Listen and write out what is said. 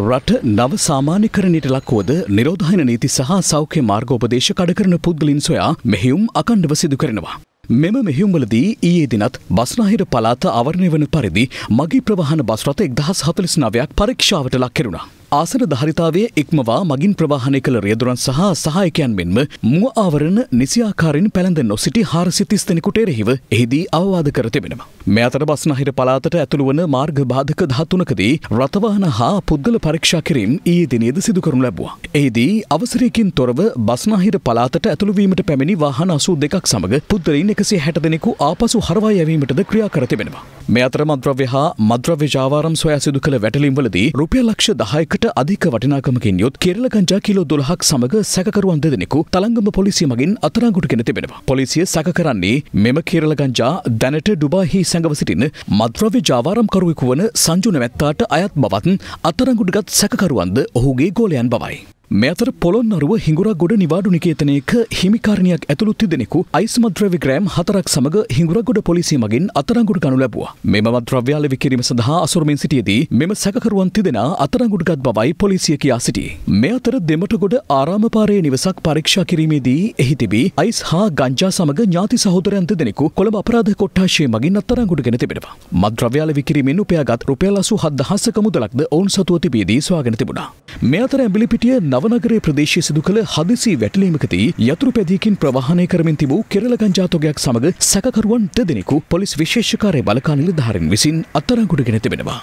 රට නව සාමාන්‍යකරණයට ලක්වෝද නිරෝධායන නීති සහ සෞඛ්‍ය මාර්ගෝපදේශ කඩකරන පුද්ගලින් සොයා මෙහියුම් අකණ්ඩව සිදු කරනවා. මෙම මෙහිුම්වලදී ඊයේ දිනත් බස්නාහිර පලාත අවරණය වන පරිදි මගී ප්‍රවාහන බස්රත එක්දහස් හතලිස් නවයක් පරීක්ෂාවට ලක් කෙරුණා. ආසන ධරිතාවේ ඉක්මවා මගින් ප්‍රවාහනය කළ රියදුරන් සහ සහායකයන් මෙන්ම මුව ආවරණ නිසියාකාරින් පැළඳ නොසිටි හාරසිතිස් දෙනෙකුට එරෙහිව එහිදී අවවාද කර තිබෙනවා. මේ අතර බස්නාහිර පලාතට ඇතුළු වන මාර්ග බාධක ධාතුනකදී රථවාහන හා පුද්ගල පරීක්ෂා කිරීම් ඊයේ දිනේද සිදු කරනු ලැබුවා. එහිදී අවසරයකින් තොරව බස්නාහිර පලාතට ඇතුළුවීමට පැමිණි වාහන අසූ දෙකක් සමග පුද්ගලයින් එකසේ හැට දෙනෙකු ආපසු හරවා යැවීමටද ක්‍රියා කර තිබෙනවා. මේ අතර මද්‍රව්‍ය හා මද්‍රව්‍ය ජාවාරම් සොයා සිදු කළ වැටලීම්වලදී රුපියල් ලක්ෂ දහයකට අධික වටිනාකමකින් යොත් කෙරළ ගංජා කිලෝ දොළහක් සමග සැකරුවන් දෙදෙනෙකු තලංගම පොලිසිය මගින් අතරංගුට ගෙන තිබෙනවා. පොලිසිය සැක කරන්නේ මෙම කෙරළ ගංජා දැනට ඩුබාහි සැඟව සිටින මද්‍රව්‍ය ජාවාරම්කරුවෙකු වන සංජු නැමැත්තාට අයත් බවත් අතරංගුටගත් සැකරුවන්ද ඔහුගේ ගෝලයන් බවයි. මේ අතර පොළොන්නරුව හිඟුරගොඩ නිවාඩු නිකේතනයක හිමිකාරණයක් ඇතුළු තිදෙනෙකු අයිස් මද්‍රව්‍ය ග්‍රෑම් හතරක් සමග හිඟුරගොඩ පොලිසිය මගින් අතරංගුට ගනු ලැබුවා. මෙම මද්‍රව්‍යාල විකිරීම සඳහා අසුරමින් සිටියේදී මෙම සැකකරුවන් තිදෙනා අතරංගුටගත් බවයි පොලිසිය කියා සිටියේ. මේ අතර දෙමටගොඩ ආරාමපාරයේ නිවසක් පරීක්ෂා කිරීමේදී එහි තිබී අයිස් හා ගංජා සමග ඥාති සහෝදරයන් දෙදෙනෙකු කොළඹ අපරාධ කොට්ටාශය මගින් අත්තරංගුට ගෙන තිබෙනවා. මද්‍රව්‍යාල විකිරීමෙන් උපයාගත් රුපියල් 87 මුදලක්ද ඔවුන් සතුව තිබියදී සොයාගෙන තිබුණා. මේ අතර ඇඹිලිපිටිය නවනගරේ ප්‍රදේශය සිදු කළ හදිසි වැටලීමකදී යතුරු පැදියකින් ප්‍රවාහනය කරමින් තිබූ කෙරළ ගංජාතොගයක් සමග සැකකරුවන් දෙදෙනෙකු පොලිස් විශේෂකාරය බලකා නිලධාරීන් විසින් අත්අඩංගුවට ගෙන තිබෙනවා.